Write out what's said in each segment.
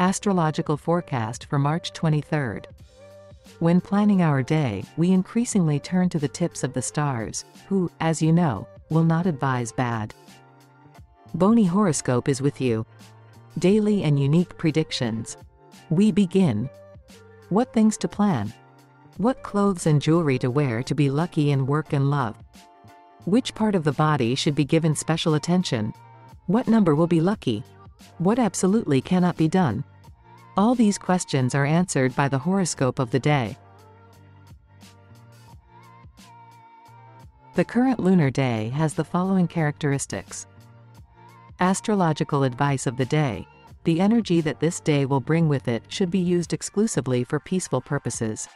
Astrological forecast for March 23rd. When planning our day, we increasingly turn to the tips of the stars, who, as you know, will not advise bad. Bonny Horoscope is with you. Daily and unique predictions. We begin. What things to plan? What clothes and jewelry to wear to be lucky in work and love? Which part of the body should be given special attention? What number will be lucky? What absolutely cannot be done? All these questions are answered by the horoscope of the day. The current lunar day has the following characteristics. Astrological advice of the day. The energy that this day will bring with it should be used exclusively for peaceful purposes.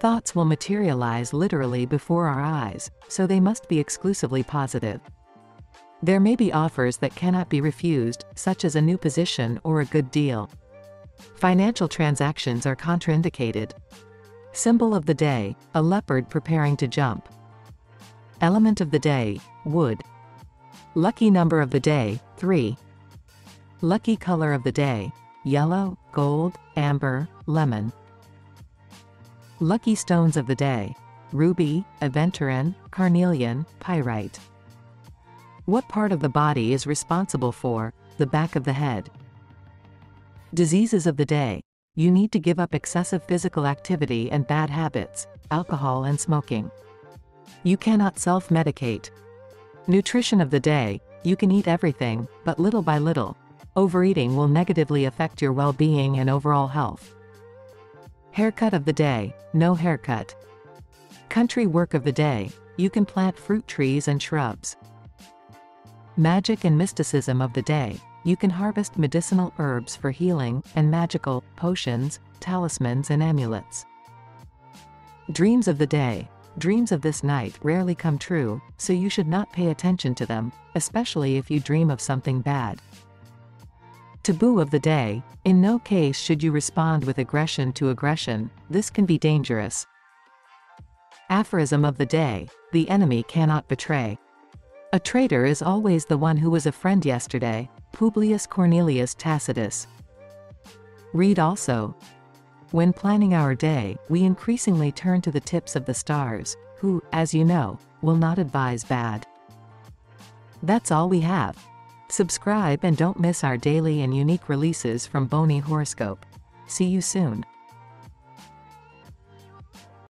Thoughts will materialize literally before our eyes, so they must be exclusively positive. There may be offers that cannot be refused, such as a new position or a good deal. Financial transactions are contraindicated. Symbol of the day, a leopard preparing to jump. Element of the day, wood. Lucky number of the day, 3. Lucky color of the day, yellow, gold, amber, lemon. Lucky stones of the day, ruby, aventurine, carnelian, pyrite. What part of the body is responsible for, the back of the head? Diseases of the day. You need to give up excessive physical activity and bad habits, alcohol and smoking. You cannot self-medicate. Nutrition of the day. You can eat everything, but little by little. Overeating will negatively affect your well-being and overall health. Haircut of the day. No haircut. Country work of the day. You can plant fruit trees and shrubs. Magic and mysticism of the day you can harvest medicinal herbs for healing, and magical, potions, talismans and amulets. Dreams of the day. Dreams of this night rarely come true, so you should not pay attention to them, especially if you dream of something bad. Taboo of the day. In no case should you respond with aggression to aggression, this can be dangerous. Aphorism of the day. The enemy cannot betray. A traitor is always the one who was a friend yesterday, Publius Cornelius Tacitus. Read also. When planning our day, we increasingly turn to the tips of the stars, who, as you know, will not advise bad. That's all we have. Subscribe and don't miss our daily and unique releases from Bonny Horoscope. See you soon.